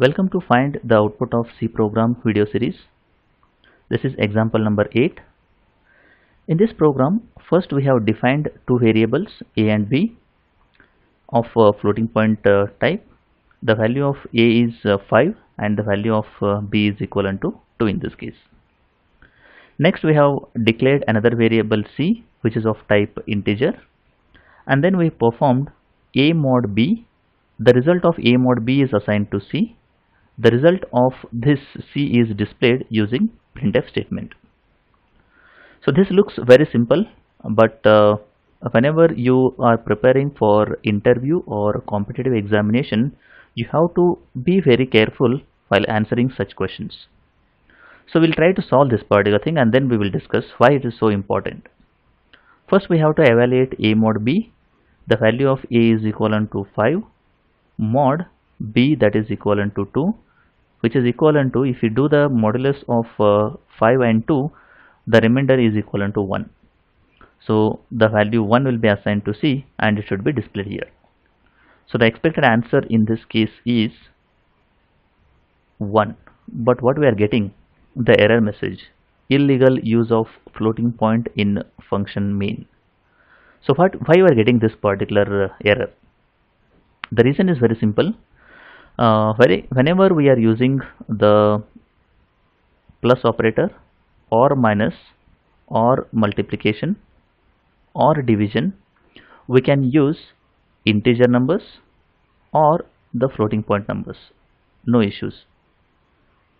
Welcome to find the output of C program video series. This is example number 8. In this program, first we have defined two variables a and b of uh, floating point uh, type. The value of a is uh, 5 and the value of uh, b is equivalent to 2 in this case. Next we have declared another variable c which is of type integer and then we performed a mod b. The result of a mod b is assigned to c. The result of this c is displayed using printf statement. So this looks very simple but uh, whenever you are preparing for interview or competitive examination you have to be very careful while answering such questions. So we'll try to solve this particular thing and then we will discuss why it is so important. First we have to evaluate a mod b. The value of a is equivalent to 5 mod b that is equivalent to 2 which is equivalent to if you do the modulus of uh, 5 and 2 the remainder is equivalent to 1 so the value 1 will be assigned to C and it should be displayed here. So the expected answer in this case is 1 but what we are getting the error message illegal use of floating point in function main so what why we are getting this particular uh, error? The reason is very simple uh, whenever we are using the plus operator or minus or multiplication or division we can use integer numbers or the floating point numbers. No issues.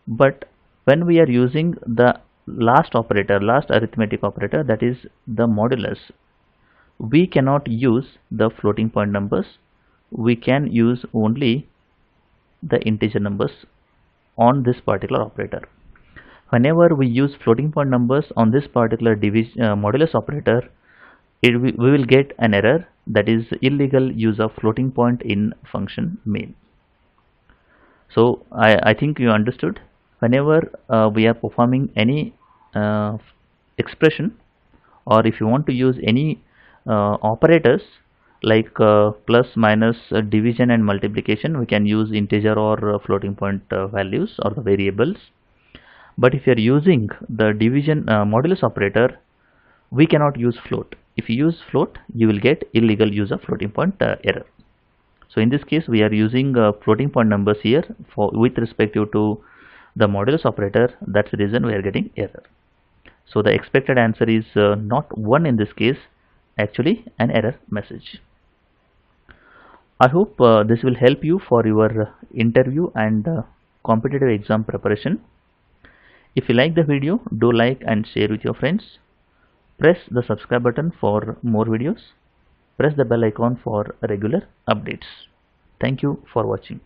But when we are using the last operator last arithmetic operator that is the modulus we cannot use the floating point numbers. We can use only the integer numbers on this particular operator. Whenever we use floating point numbers on this particular division uh, modulus operator it, we will get an error that is illegal use of floating point in function main. So I, I think you understood. Whenever uh, we are performing any uh, expression or if you want to use any uh, operators like uh, plus minus uh, division and multiplication we can use integer or uh, floating point values or the variables. But if you are using the division modulus operator we cannot use float. If you use float you will get illegal use of floating point uh, error. So in this case we are using uh, floating point numbers here for with respect to the modulus operator. That's the reason we are getting error. So the expected answer is uh, not 1 in this case actually an error message I hope uh, this will help you for your interview and uh, competitive exam preparation if you like the video do like and share with your friends Press the subscribe button for more videos. Press the bell icon for regular updates. Thank you for watching.